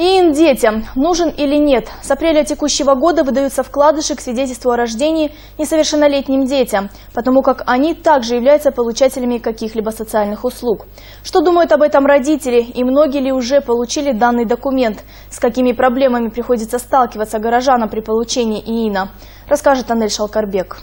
ИИН детям нужен или нет? С апреля текущего года выдаются вкладыши к свидетельству о рождении несовершеннолетним детям, потому как они также являются получателями каких-либо социальных услуг. Что думают об этом родители и многие ли уже получили данный документ? С какими проблемами приходится сталкиваться горожанам при получении ИИНа? Расскажет Анель Шалкарбек.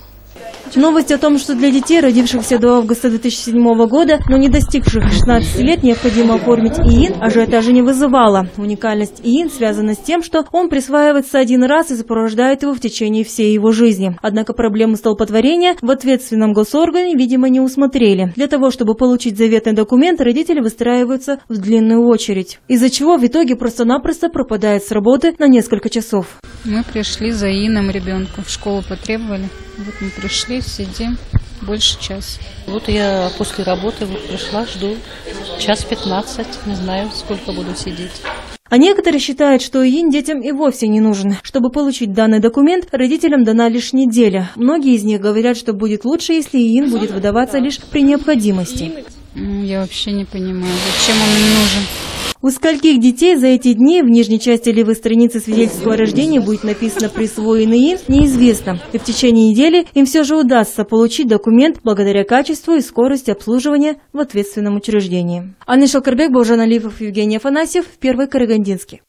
Новость о том, что для детей, родившихся до августа 2007 года, но не достигших 16 лет, необходимо оформить ИИН, ажиотажа не вызывала. Уникальность ИИН связана с тем, что он присваивается один раз и сопровождает его в течение всей его жизни. Однако проблему столпотворения в ответственном госоргане, видимо, не усмотрели. Для того, чтобы получить заветный документ, родители выстраиваются в длинную очередь. Из-за чего в итоге просто-напросто пропадает с работы на несколько часов. Мы пришли за Ином ребенку. В школу потребовали. Вот мы пришли, сидим больше часа. Вот я после работы вот пришла, жду час пятнадцать, не знаю, сколько буду сидеть. А некоторые считают, что ИИН детям и вовсе не нужен. Чтобы получить данный документ, родителям дана лишь неделя. Многие из них говорят, что будет лучше, если ИИН будет выдаваться лишь при необходимости. Я вообще не понимаю, зачем он нужен. У скольких детей за эти дни в нижней части левой страницы свидетельства о рождении будет написано «присвоенный им» неизвестно. И в течение недели им все же удастся получить документ благодаря качеству и скорости обслуживания в ответственном учреждении. Анна Шалкарбек, Божан Алифов, Евгений Афанасьев, Первый Карагандинский.